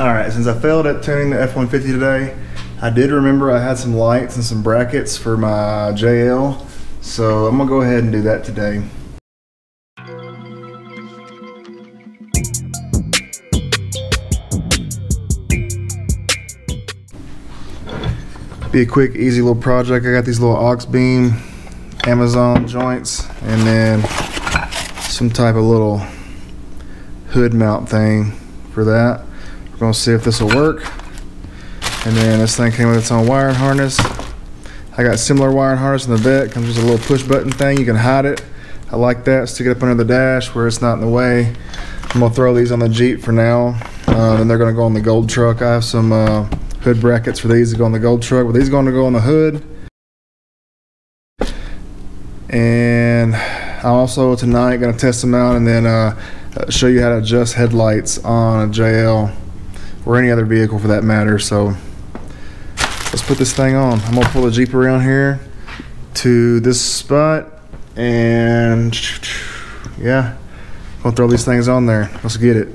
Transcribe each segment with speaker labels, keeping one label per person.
Speaker 1: All right, since I failed at tuning the F-150 today, I did remember I had some lights and some brackets for my JL, so I'm gonna go ahead and do that today. Be a quick, easy little project. I got these little Auxbeam Amazon joints and then some type of little hood mount thing for that. Gonna see if this will work. And then this thing came with its own wiring harness. I got similar wiring harness in the vet. Comes with a little push button thing. You can hide it. I like that. Stick it up under the dash where it's not in the way. I'm gonna throw these on the Jeep for now. Uh, and they're gonna go on the gold truck. I have some uh, hood brackets for these to go on the gold truck, but these are gonna go on the hood. And I'm also tonight gonna test them out and then uh, show you how to adjust headlights on a JL or any other vehicle for that matter. So let's put this thing on. I'm gonna pull the Jeep around here to this spot and yeah, gonna throw these things on there. Let's get it.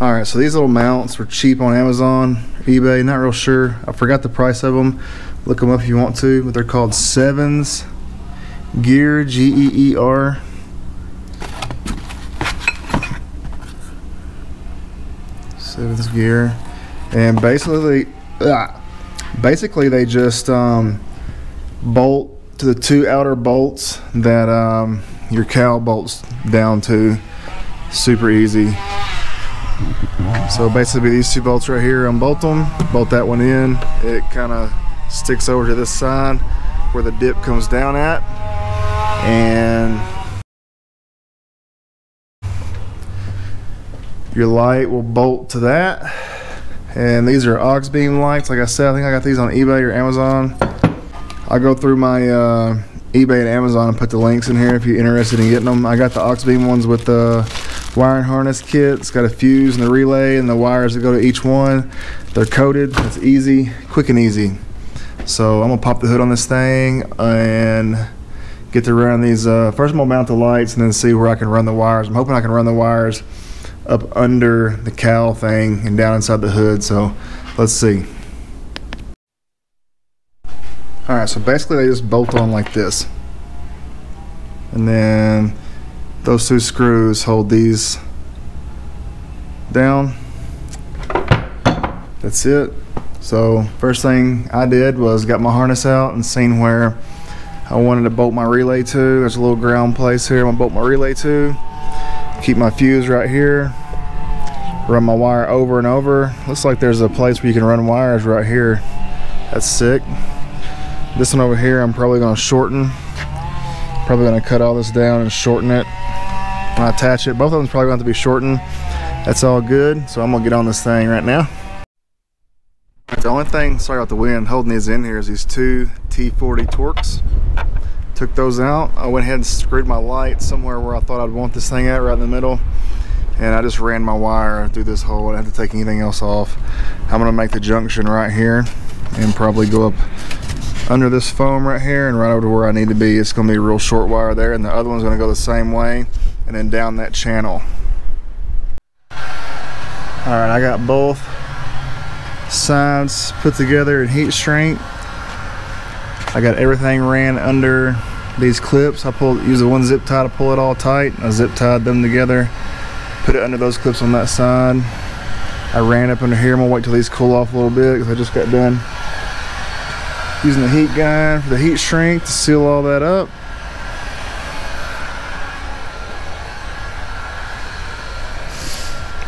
Speaker 1: All right, so these little mounts were cheap on Amazon, eBay, not real sure. I forgot the price of them. Look them up if you want to, but they're called Sevens Geer, G-E-E-R. Sevens Geer. And basically, ah, basically they just um, bolt to the two outer bolts that um, your cowl bolts down to. Super easy. So basically these two bolts right here, unbolt them, bolt that one in. It kind of sticks over to this side where the dip comes down at. And your light will bolt to that. And these are Auxbeam lights. Like I said, I think I got these on eBay or Amazon. I'll go through my uh, eBay and Amazon and put the links in here if you're interested in getting them. I got the Auxbeam ones with the wiring harness kit. It's got a fuse and the relay and the wires that go to each one. They're coated. It's easy, quick and easy. So I'm gonna pop the hood on this thing and get to run these. Uh, first I'm gonna mount the lights and then see where I can run the wires. I'm hoping I can run the wires up under the cowl thing and down inside the hood. So let's see. All right, so basically they just bolt on like this. And then those two screws hold these down. That's it. So first thing I did was got my harness out and seen where I wanted to bolt my relay to. There's a little ground place here I'm gonna bolt my relay to. Keep my fuse right here. Run my wire over and over. Looks like there's a place where you can run wires right here. That's sick. This one over here I'm probably gonna shorten. Probably gonna cut all this down and shorten it when I attach it. Both of them's probably going to be shortened. That's all good. So I'm gonna get on this thing right now. The only thing, sorry about the wind, holding these in here is these two T40 Torx. Took those out. I went ahead and screwed my light somewhere where I thought I'd want this thing at, right in the middle. And I just ran my wire through this hole. I didn't have to take anything else off. I'm gonna make the junction right here and probably go up under this foam right here and right over to where I need to be. It's gonna be a real short wire there and the other one's gonna go the same way and then down that channel. All right, I got both sides put together in heat shrink. I got everything ran under these clips. I pulled, use the one zip tie to pull it all tight. I zip tied them together, put it under those clips on that side. I ran up under here. I'm gonna wait till these cool off a little bit because I just got done using the heat gun for the heat shrink to seal all that up.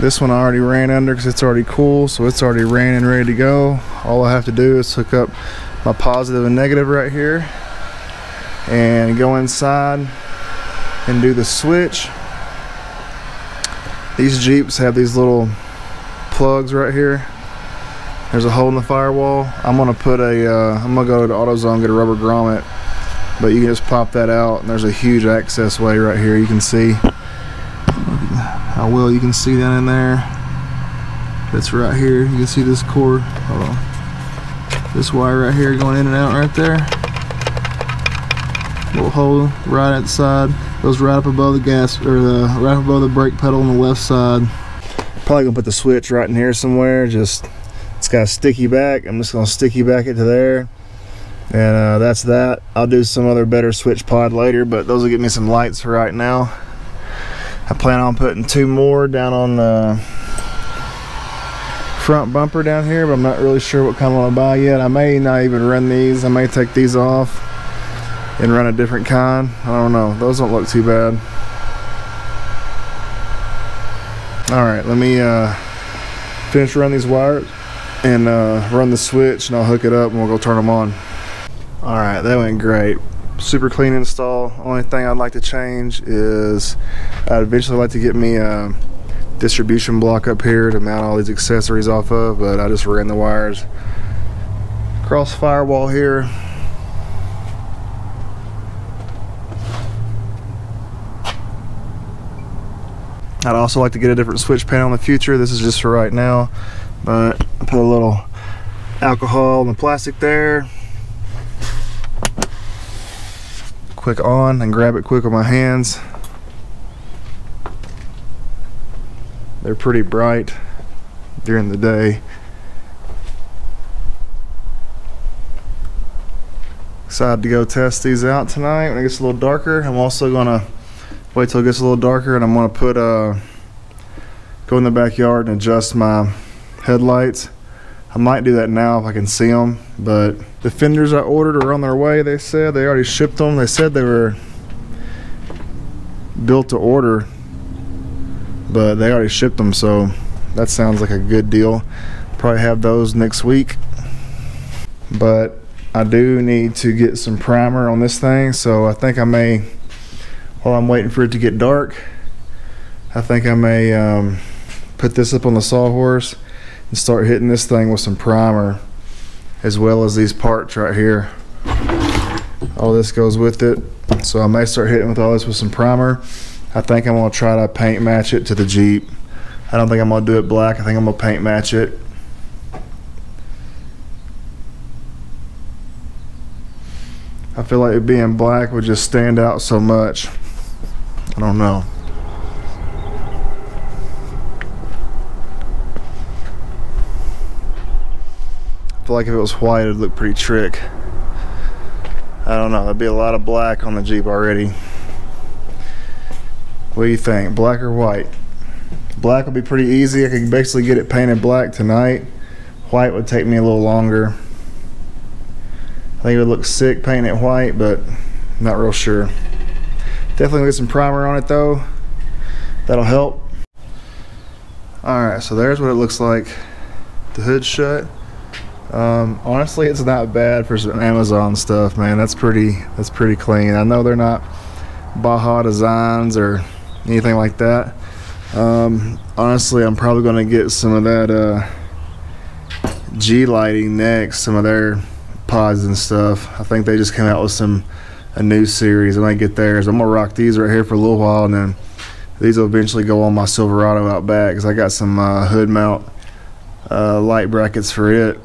Speaker 1: This one I already ran under because it's already cool, so it's already ran and ready to go. All I have to do is hook up my positive and negative right here and go inside and do the switch. These Jeeps have these little plugs right here. There's a hole in the firewall. I'm gonna put a, uh, I'm gonna go to AutoZone get a rubber grommet, but you can just pop that out and there's a huge access way right here. You can see how well you can see that in there. That's right here. You can see this cord. Hold on. This wire right here going in and out right there. Little hole right at the side. Goes right up above the gas or the right above the brake pedal on the left side. Probably gonna put the switch right in here somewhere. Just it's got a sticky back. I'm just gonna sticky back it to there. And uh, that's that. I'll do some other better switch pod later, but those will get me some lights for right now. I plan on putting two more down on the front bumper down here, but I'm not really sure what kind I want to buy yet. I may not even run these. I may take these off and run a different kind. I don't know. Those don't look too bad. All right, let me uh, finish running these wires and uh, run the switch and I'll hook it up and we'll go turn them on. All right, that went great. Super clean install. Only thing I'd like to change is I'd eventually like to get me a distribution block up here to mount all these accessories off of, but I just ran the wires across firewall here. I'd also like to get a different switch panel in the future. This is just for right now, but I put a little alcohol in the plastic there quick on and grab it quick with my hands. They're pretty bright during the day. Excited to go test these out tonight when it gets a little darker. I'm also gonna wait till it gets a little darker and I'm gonna put uh go in the backyard and adjust my headlights I might do that now if I can see them, but the fenders I ordered are on their way. They said they already shipped them. They said they were built to order, but they already shipped them, so that sounds like a good deal. Probably have those next week, but I do need to get some primer on this thing, so I think I may, while I'm waiting for it to get dark, I think I may um, put this up on the sawhorse and start hitting this thing with some primer as well as these parts right here. All this goes with it so I may start hitting with all this with some primer I think I'm gonna try to paint match it to the Jeep I don't think I'm gonna do it black I think I'm gonna paint match it I feel like it being black would just stand out so much I don't know I feel like if it was white, it'd look pretty trick. I don't know. There'd be a lot of black on the Jeep already. What do you think? Black or white? Black would be pretty easy. I could basically get it painted black tonight. White would take me a little longer. I think it would look sick painting it white, but not real sure. Definitely get some primer on it though. That'll help. Alright, so there's what it looks like. The hood's shut. Um, honestly, it's not bad for some Amazon stuff, man. That's pretty. That's pretty clean. I know they're not Baja designs or anything like that. Um, honestly, I'm probably gonna get some of that uh, G lighting next. Some of their pods and stuff. I think they just came out with some a new series. I might get theirs. I'm gonna rock these right here for a little while, and then these will eventually go on my Silverado out back because I got some uh, hood mount uh, light brackets for it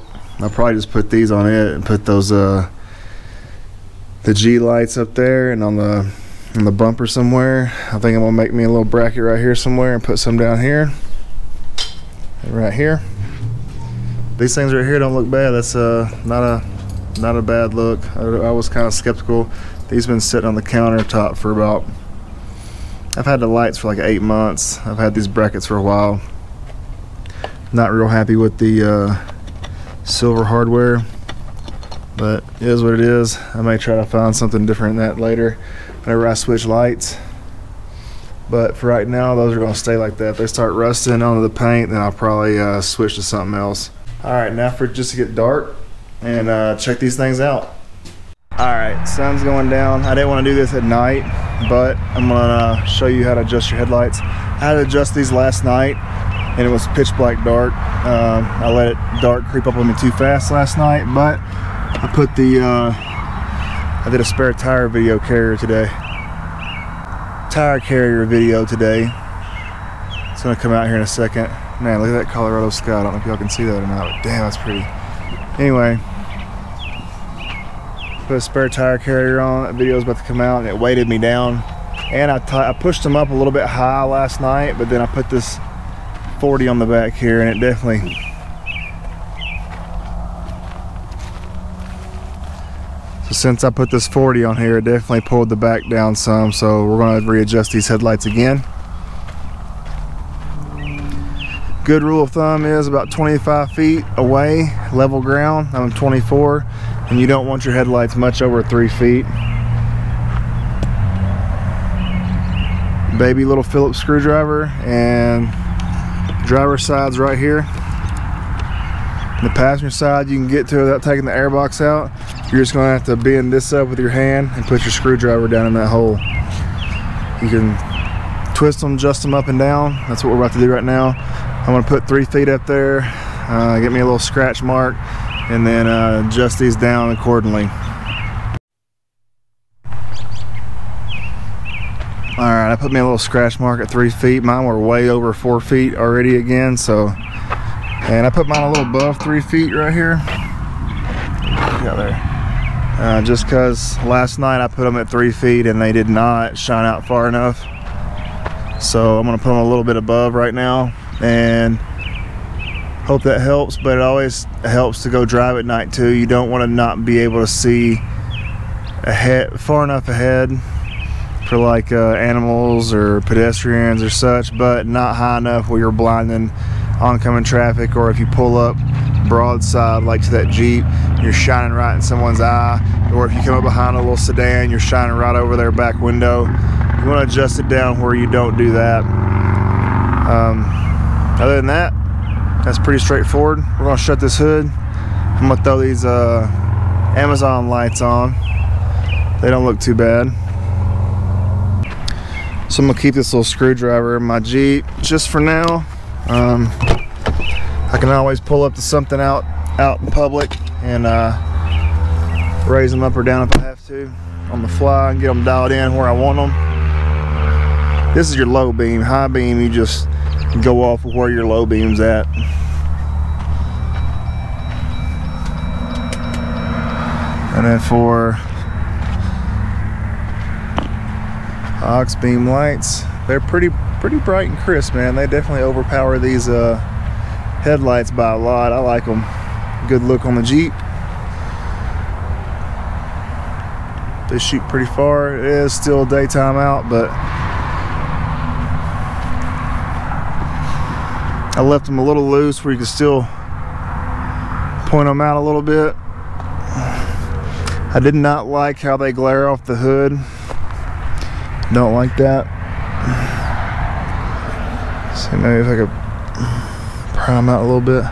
Speaker 1: I'll probably just put these on it and put those uh, the G lights up there and on the on the bumper somewhere. I think I'm gonna make me a little bracket right here somewhere and put some down here. Right here. These things right here don't look bad. That's uh, not a not a bad look. I, I was kind of skeptical. These been sitting on the countertop for about I've had the lights for like eight months. I've had these brackets for a while. Not real happy with the uh, silver hardware but it is what it is I may try to find something different that later whenever I switch lights. But for right now those are going to stay like that. If they start rusting onto the paint then I'll probably uh, switch to something else. Alright now for just to get dark and uh, check these things out. Alright sun's going down. I didn't want to do this at night but I'm gonna show you how to adjust your headlights. I had to adjust these last night and it was pitch black dark. Uh, I let it dark creep up on me too fast last night, but I put the, uh, I did a spare tire video carrier today. Tire carrier video today. It's gonna come out here in a second. Man, look at that Colorado sky. I don't know if y'all can see that or not, but damn, that's pretty. Anyway, put a spare tire carrier on. That video is about to come out and it weighted me down. And I, I pushed them up a little bit high last night, but then I put this 40 on the back here and it definitely since I put this 40 on here it definitely pulled the back down some so we're going to readjust these headlights again good rule of thumb is about 25 feet away level ground I'm 24 and you don't want your headlights much over three feet baby little Phillips screwdriver and driver side's right here. the passenger side you can get to without taking the airbox out. You're just gonna have to bend this up with your hand and put your screwdriver down in that hole. You can twist them, adjust them up and down. That's what we're about to do right now. I'm gonna put three feet up there, uh, get me a little scratch mark, and then uh, adjust these down accordingly. All right, I put me a little scratch mark at three feet. Mine were way over four feet already again, so. And I put mine a little above three feet right here. Yeah, there. Uh, just because last night I put them at three feet and they did not shine out far enough. So I'm gonna put them a little bit above right now and hope that helps, but it always helps to go drive at night too. You don't wanna not be able to see ahead, far enough ahead for like uh, animals or pedestrians or such, but not high enough where you're blinding oncoming traffic or if you pull up broadside like to that Jeep, you're shining right in someone's eye, or if you come up behind a little sedan, you're shining right over their back window. You want to adjust it down where you don't do that. Um, other than that, that's pretty straightforward. We're going to shut this hood. I'm going to throw these uh, Amazon lights on. They don't look too bad. So I'm gonna keep this little screwdriver in my Jeep just for now. Um, I can always pull up to something out out in public and uh, raise them up or down if I have to on the fly and get them dialed in where I want them. This is your low beam. High beam, you just go off of where your low beam's at. And then for aux beam lights they're pretty pretty bright and crisp man they definitely overpower these uh, headlights by a lot. I like them good look on the Jeep. They shoot pretty far. It is still daytime out but I left them a little loose where you can still point them out a little bit. I did not like how they glare off the hood. Don't like that. See, maybe if I could prime out a little bit.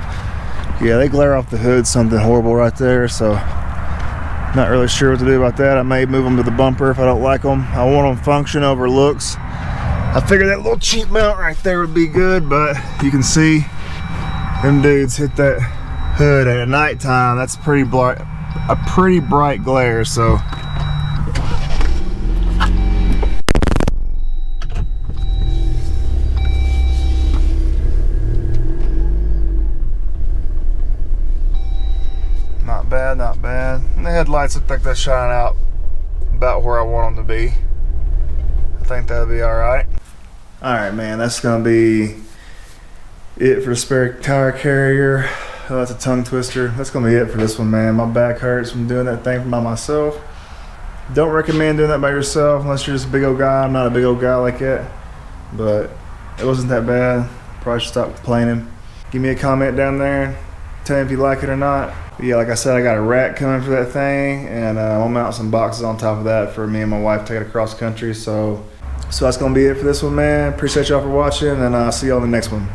Speaker 1: Yeah, they glare off the hood something horrible right there, so not really sure what to do about that. I may move them to the bumper if I don't like them. I want them function over looks. I figured that little cheap mount right there would be good, but you can see them dudes hit that hood at nighttime. That's pretty bright, a pretty bright glare, so bad. And the headlights look like they're shining out about where I want them to be. I think that'll be all right. All right, man, that's gonna be it for the spare tire carrier. Oh, that's a tongue twister. That's gonna be it for this one, man. My back hurts from doing that thing by myself. Don't recommend doing that by yourself unless you're just a big old guy. I'm not a big old guy like that, but it wasn't that bad. Probably should stop complaining. Give me a comment down there. Tell if you like it or not yeah, like I said, I got a rack coming for that thing, and uh, I'm gonna mount some boxes on top of that for me and my wife it across country. So, so that's gonna be it for this one, man. Appreciate y'all for watching, and I'll uh, see y'all in the next one.